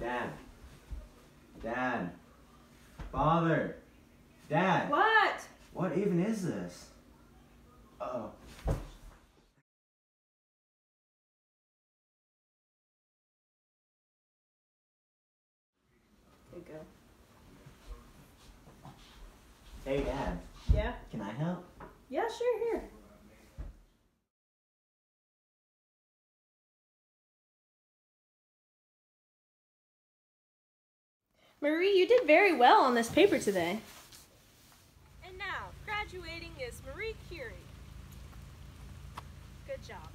Dad. Dad. Father. Dad. What? What even is this? Uh-oh. There you go. Hey, Dad. Yeah? Can I help? Yeah, sure, here. Marie, you did very well on this paper today. And now, graduating is Marie Curie. Good job.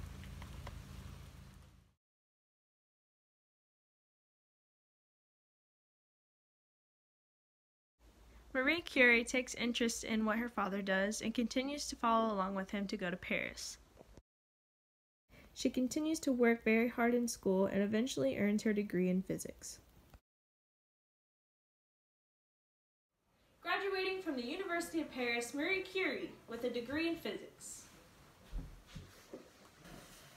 Marie Curie takes interest in what her father does and continues to follow along with him to go to Paris. She continues to work very hard in school and eventually earns her degree in physics. Graduating from the University of Paris, Marie Curie with a degree in physics.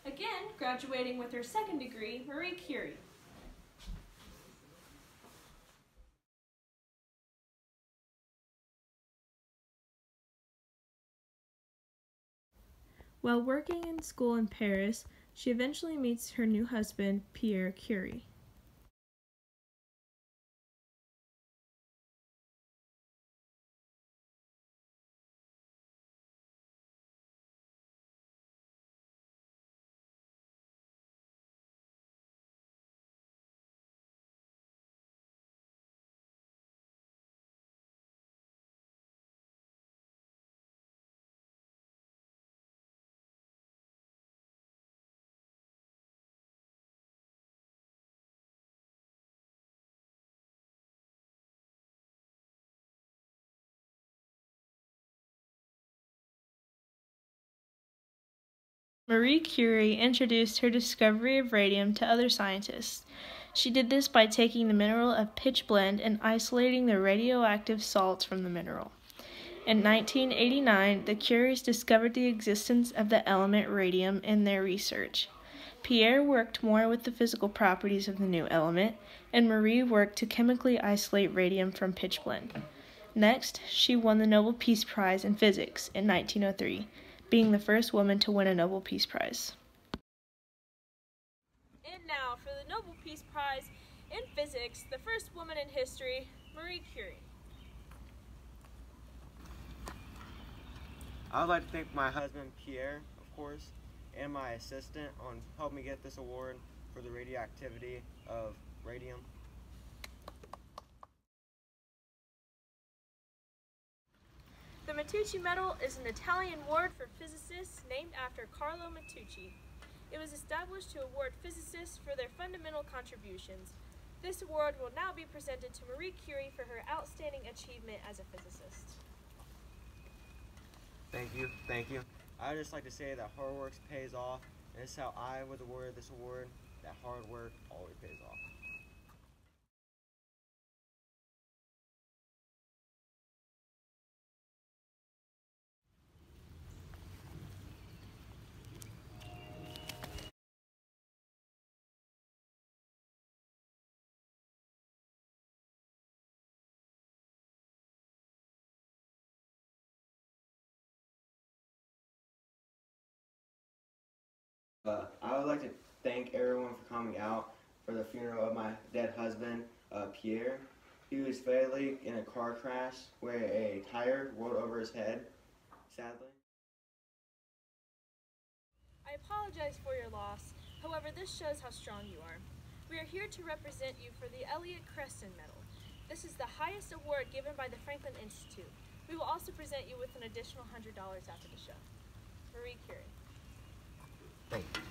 Again, graduating with her second degree, Marie Curie. While working in school in Paris, she eventually meets her new husband, Pierre Curie. Marie Curie introduced her discovery of radium to other scientists. She did this by taking the mineral of pitchblende and isolating the radioactive salts from the mineral. In 1989, the Curies discovered the existence of the element radium in their research. Pierre worked more with the physical properties of the new element, and Marie worked to chemically isolate radium from pitchblende. Next, she won the Nobel Peace Prize in Physics in 1903 being the first woman to win a Nobel Peace Prize. And now for the Nobel Peace Prize in Physics, the first woman in history, Marie Curie. I would like to thank my husband, Pierre, of course, and my assistant on helping me get this award for the radioactivity of radium. The Matteucci Medal is an Italian award for physicists named after Carlo Matteucci. It was established to award physicists for their fundamental contributions. This award will now be presented to Marie Curie for her outstanding achievement as a physicist. Thank you, thank you. I would just like to say that hard work pays off, and it's how I would award this award, that hard work always pays off. Uh, I would like to thank everyone for coming out for the funeral of my dead husband, uh, Pierre. He was fatally in a car crash where a tire rolled over his head, sadly. I apologize for your loss. However, this shows how strong you are. We are here to represent you for the Elliott Cresson Medal. This is the highest award given by the Franklin Institute. We will also present you with an additional $100 after the show. Marie Curie. Thank you.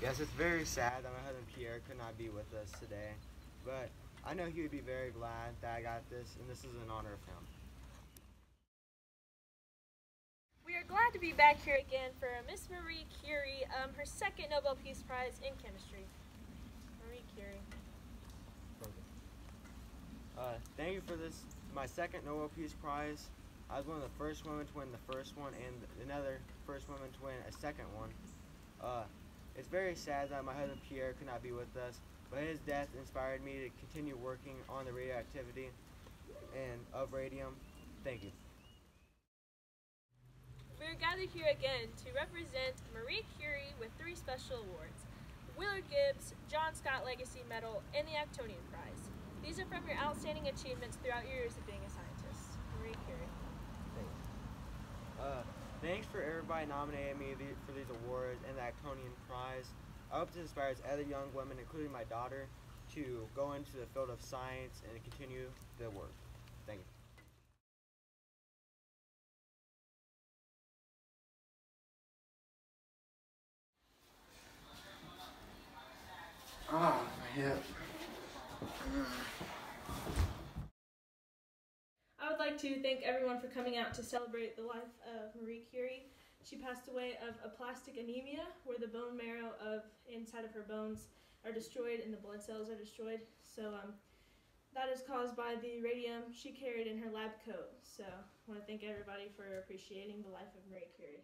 Yes, it's very sad that my husband Pierre could not be with us today, but I know he would be very glad that I got this, and this is in honor of him. We are glad to be back here again for Miss Marie Curie, um, her second Nobel Peace Prize in chemistry. Marie Curie. Uh, thank you for this, my second Nobel Peace Prize. I was one of the first women to win the first one, and another first woman to win a second one. Uh, it's very sad that my husband Pierre could not be with us, but his death inspired me to continue working on the radioactivity and of radium. Thank you. We are gathered here again to represent Marie Curie with three special awards Willard Gibbs, John Scott Legacy Medal, and the Actonian Prize. These are from your outstanding achievements throughout your years of being a scientist. Marie Curie. Thanks. Uh, thanks for everybody nominating me for these awards and the Actonian Prize. I hope this inspires other young women, including my daughter, to go into the field of science and continue the work. Thank you. Ah, my hip. I would like to thank everyone for coming out to celebrate the life of Marie Curie. She passed away of aplastic anemia, where the bone marrow of inside of her bones are destroyed and the blood cells are destroyed. So um, that is caused by the radium she carried in her lab coat. So I want to thank everybody for appreciating the life of Marie Curie.